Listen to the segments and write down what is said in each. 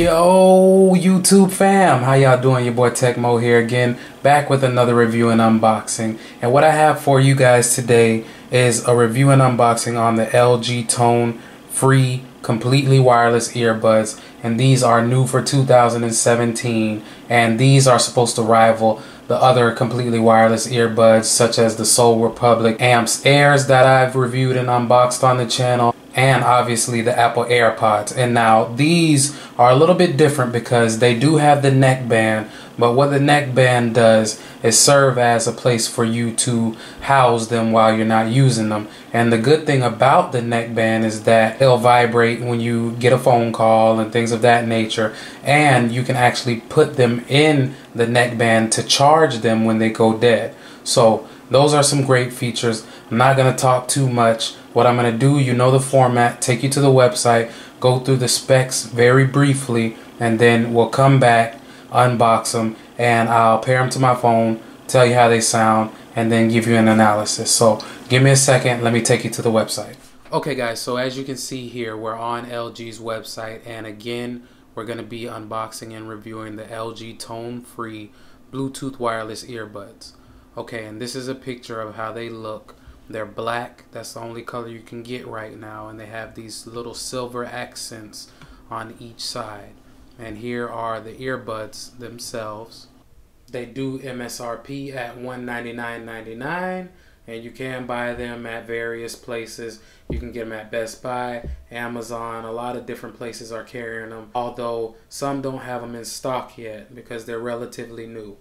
Yo, YouTube fam, how y'all doing? Your boy Tech Moe here again, back with another review and unboxing. And what I have for you guys today is a review and unboxing on the LG Tone free completely wireless earbuds. And these are new for 2017. And these are supposed to rival the other completely wireless earbuds such as the Sol Republic Amps Airs that I've reviewed and unboxed on the channel and obviously the Apple AirPods. And now these are a little bit different because they do have the neckband, but what the neckband does is serve as a place for you to house them while you're not using them. And the good thing about the neckband is that it'll vibrate when you get a phone call and things of that nature. And you can actually put them in the neckband to charge them when they go dead. So those are some great features. I'm not going to talk too much. What I'm going to do, you know the format, take you to the website, go through the specs very briefly, and then we'll come back, unbox them, and I'll pair them to my phone, tell you how they sound, and then give you an analysis. So give me a second, let me take you to the website. Okay guys, so as you can see here, we're on LG's website, and again, we're going to be unboxing and reviewing the LG Tone Free Bluetooth wireless earbuds. Okay, and this is a picture of how they look. They're black. That's the only color you can get right now. And they have these little silver accents on each side. And here are the earbuds themselves. They do MSRP at $199.99 and you can buy them at various places. You can get them at Best Buy, Amazon, a lot of different places are carrying them, although some don't have them in stock yet because they're relatively new.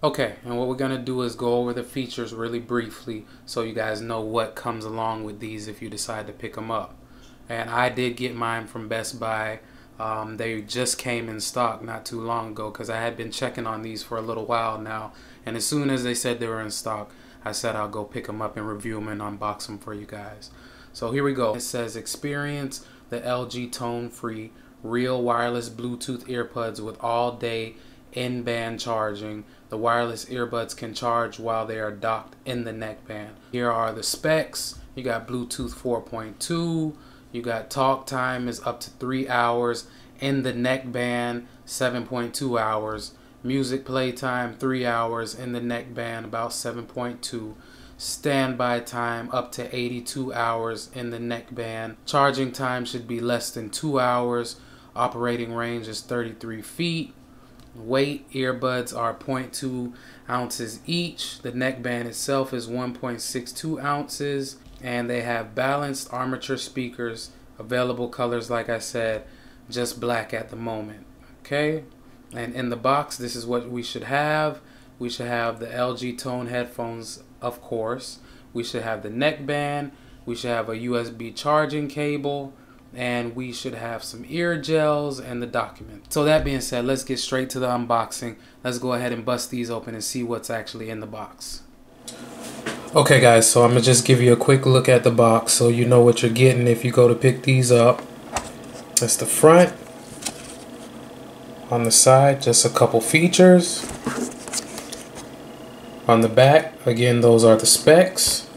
Okay, and what we're going to do is go over the features really briefly so you guys know what comes along with these if you decide to pick them up. And I did get mine from Best Buy. Um, they just came in stock not too long ago because I had been checking on these for a little while now. And as soon as they said they were in stock, I said I'll go pick them up and review them and unbox them for you guys. So here we go. It says experience the LG Tone Free Real Wireless Bluetooth Earbuds with all day in-band charging. The wireless earbuds can charge while they are docked in the neckband. Here are the specs. You got Bluetooth 4.2. You got talk time is up to 3 hours. In the neckband, 7.2 hours. Music playtime, 3 hours. In the neckband, about 7.2. Standby time up to 82 hours in the neckband. Charging time should be less than 2 hours. Operating range is 33 feet. Weight earbuds are 0.2 ounces each. The neckband itself is 1.62 ounces. And they have balanced armature speakers. Available colors, like I said, just black at the moment. Okay. And in the box, this is what we should have. We should have the LG Tone headphones, of course. We should have the neckband. We should have a USB charging cable and we should have some ear gels and the document. So that being said, let's get straight to the unboxing. Let's go ahead and bust these open and see what's actually in the box. Okay guys, so I'm gonna just give you a quick look at the box so you know what you're getting if you go to pick these up. That's the front. On the side, just a couple features. On the back, again, those are the specs.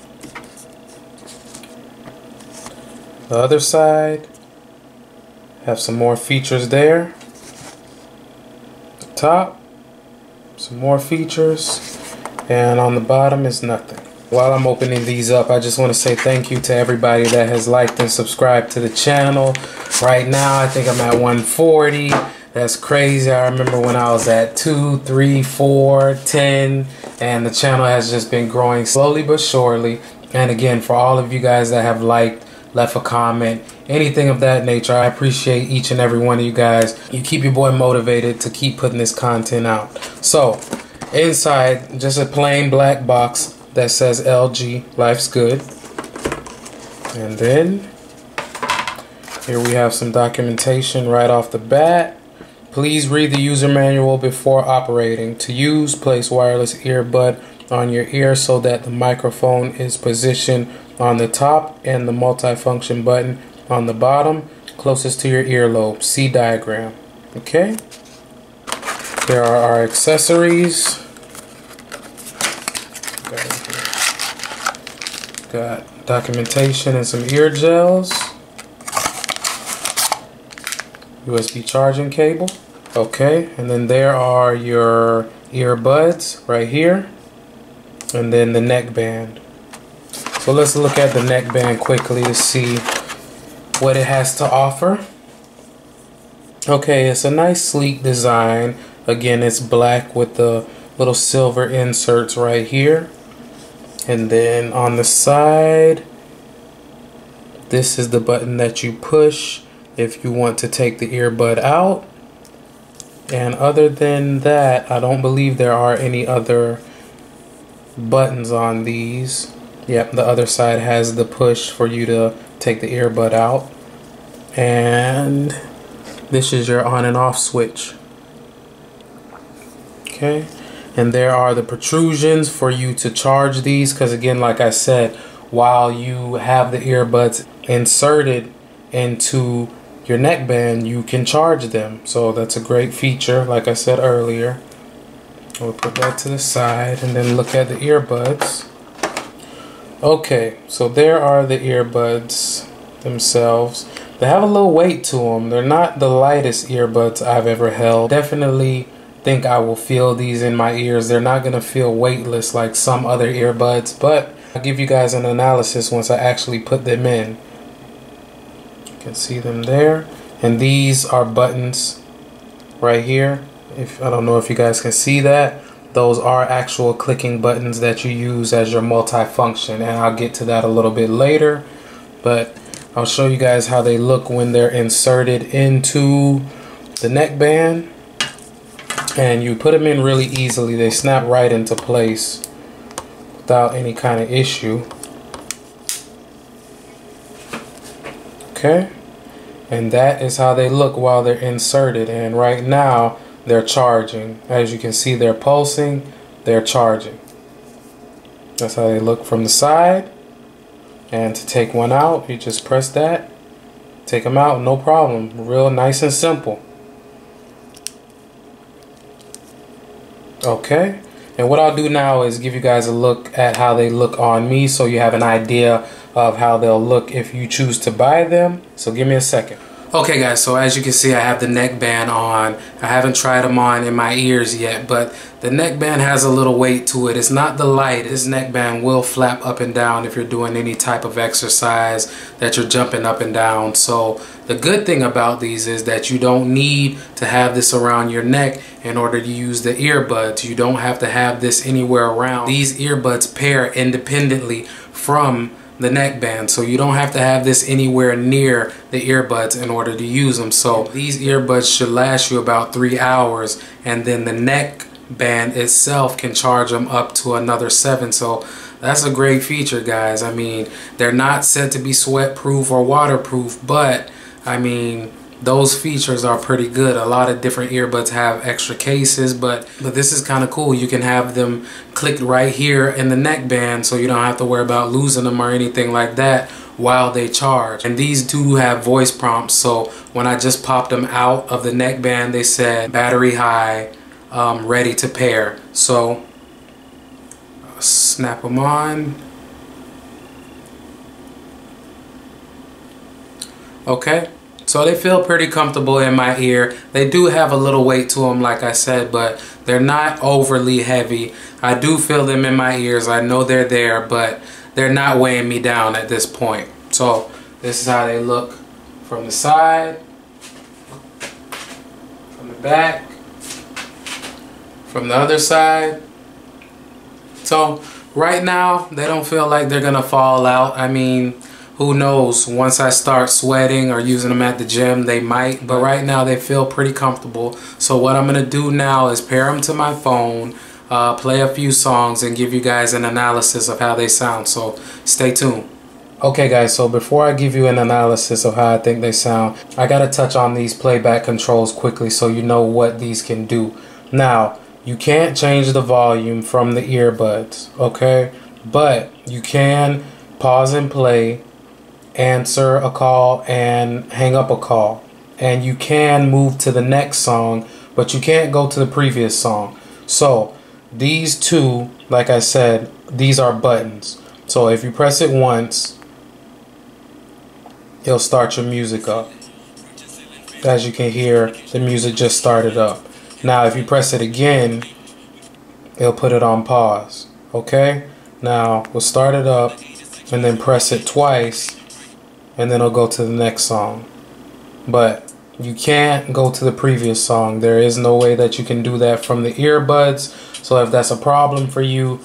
The other side, have some more features there. The top, some more features. And on the bottom is nothing. While I'm opening these up, I just want to say thank you to everybody that has liked and subscribed to the channel. Right now, I think I'm at 140. That's crazy. I remember when I was at 2, 3, 4, 10, and the channel has just been growing slowly but surely. And again, for all of you guys that have liked, left a comment, anything of that nature. I appreciate each and every one of you guys. You keep your boy motivated to keep putting this content out. So, inside, just a plain black box that says LG Life's Good. And then, here we have some documentation right off the bat. Please read the user manual before operating. To use, place wireless earbud on your ear so that the microphone is positioned on the top and the multifunction button on the bottom closest to your earlobe. See diagram. Okay. There are our accessories. Got documentation and some ear gels. USB charging cable. Okay, and then there are your earbuds right here. And then the neckband. So let's look at the neckband quickly to see what it has to offer. Okay, it's a nice sleek design. Again, it's black with the little silver inserts right here. And then on the side, this is the button that you push if you want to take the earbud out. And other than that, I don't believe there are any other buttons on these. Yep, the other side has the push for you to take the earbud out. And this is your on and off switch. Okay. And there are the protrusions for you to charge these because again, like I said, while you have the earbuds inserted into your neckband, you can charge them. So that's a great feature, like I said earlier. We'll put that to the side and then look at the earbuds. Okay, so there are the earbuds themselves. They have a little weight to them. They're not the lightest earbuds I've ever held. Definitely think I will feel these in my ears. They're not going to feel weightless like some other earbuds, but I'll give you guys an analysis once I actually put them in. You can see them there. And these are buttons right here. If I don't know if you guys can see that. Those are actual clicking buttons that you use as your multifunction and I'll get to that a little bit later. But I'll show you guys how they look when they're inserted into the neckband and you put them in really easily they snap right into place without any kind of issue okay and that is how they look while they're inserted and right now they're charging as you can see they're pulsing they're charging that's how they look from the side and to take one out, you just press that, take them out, no problem. Real nice and simple. Okay, and what I'll do now is give you guys a look at how they look on me so you have an idea of how they'll look if you choose to buy them. So give me a second. Okay guys, so as you can see I have the neckband on. I haven't tried them on in my ears yet, but the neckband has a little weight to it. It's not the light. This neckband will flap up and down if you're doing any type of exercise that you're jumping up and down. So the good thing about these is that you don't need to have this around your neck in order to use the earbuds. You don't have to have this anywhere around. These earbuds pair independently from the neckband so you don't have to have this anywhere near the earbuds in order to use them. So these earbuds should last you about three hours and then the neck band itself can charge them up to another seven. So that's a great feature guys. I mean they're not said to be sweat proof or waterproof but I mean those features are pretty good. A lot of different earbuds have extra cases, but but this is kind of cool. You can have them clicked right here in the neck band so you don't have to worry about losing them or anything like that while they charge. And these do have voice prompts, so when I just popped them out of the neck band, they said battery high, um, ready to pair. So snap them on. Okay. So they feel pretty comfortable in my ear. They do have a little weight to them, like I said, but they're not overly heavy. I do feel them in my ears. I know they're there, but they're not weighing me down at this point. So this is how they look from the side, from the back, from the other side. So right now, they don't feel like they're going to fall out. I mean, who knows once I start sweating or using them at the gym they might but right now they feel pretty comfortable so what I'm gonna do now is pair them to my phone uh, play a few songs and give you guys an analysis of how they sound so stay tuned Okay guys, so before I give you an analysis of how I think they sound, I gotta touch on these playback controls quickly so you know what these can do. Now, you can't change the volume from the earbuds, okay? But you can pause and play answer a call and hang up a call. And you can move to the next song, but you can't go to the previous song. So these two, like I said, these are buttons. So if you press it once, it'll start your music up. as you can hear, the music just started up. Now, if you press it again, it'll put it on pause. Okay? Now, we'll start it up and then press it twice and then it'll go to the next song. But you can't go to the previous song. There is no way that you can do that from the earbuds. So if that's a problem for you,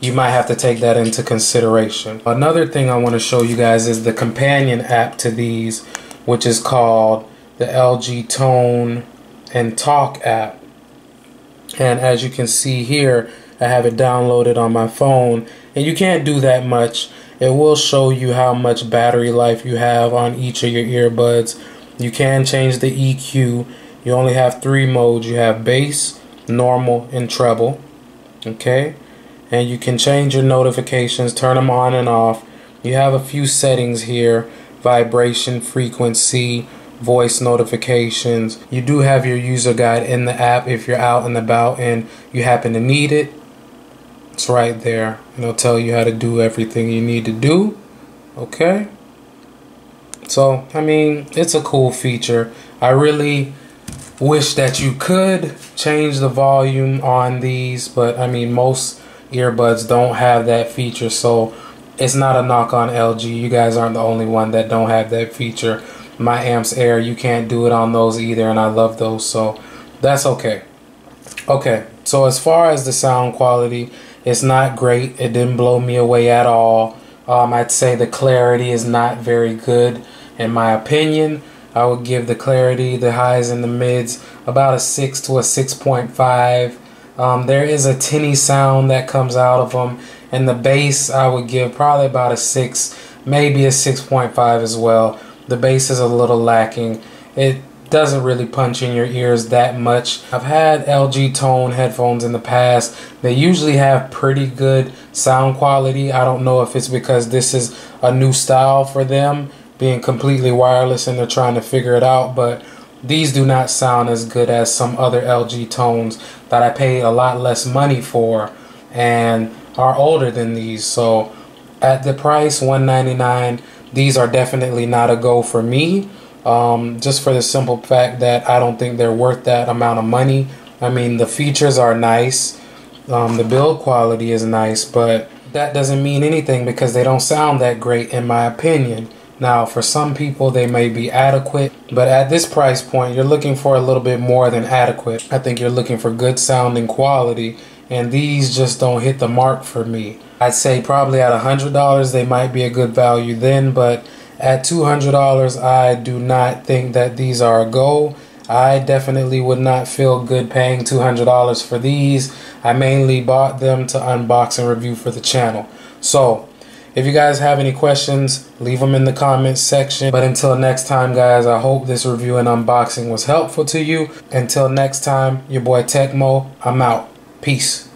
you might have to take that into consideration. Another thing I want to show you guys is the companion app to these, which is called the LG Tone and Talk app. And as you can see here, I have it downloaded on my phone. And you can't do that much. It will show you how much battery life you have on each of your earbuds. You can change the EQ. You only have three modes. You have bass, normal, and treble. Okay? And you can change your notifications, turn them on and off. You have a few settings here vibration, frequency, voice notifications. You do have your user guide in the app if you're out and about and you happen to need it. It's right there. And it'll tell you how to do everything you need to do. Okay? So, I mean, it's a cool feature. I really wish that you could change the volume on these, but I mean, most earbuds don't have that feature. So, it's not a knock on LG. You guys aren't the only one that don't have that feature my amps air you can't do it on those either and I love those so that's okay okay so as far as the sound quality it's not great. It didn't blow me away at all. Um, I'd say the clarity is not very good in my opinion. I would give the clarity the highs and the mids about a 6 to a 6.5 um, there is a tinny sound that comes out of them and the bass I would give probably about a 6 maybe a 6.5 as well. The bass is a little lacking. It doesn't really punch in your ears that much. I've had LG Tone headphones in the past. They usually have pretty good sound quality. I don't know if it's because this is a new style for them, being completely wireless and they're trying to figure it out, but these do not sound as good as some other LG Tones that I pay a lot less money for and are older than these. So at the price 199 these are definitely not a go for me. Um, just for the simple fact that I don't think they're worth that amount of money. I mean, the features are nice, um, the build quality is nice, but that doesn't mean anything because they don't sound that great, in my opinion. Now, for some people, they may be adequate, but at this price point, you're looking for a little bit more than adequate. I think you're looking for good sounding quality, and these just don't hit the mark for me. I'd say probably at $100 they might be a good value then, but at $200 I do not think that these are a go. I definitely would not feel good paying $200 for these. I mainly bought them to unbox and review for the channel. So, if you guys have any questions, leave them in the comments section. But until next time, guys, I hope this review and unboxing was helpful to you. Until next time, your boy Tech Moe, I'm out. Peace.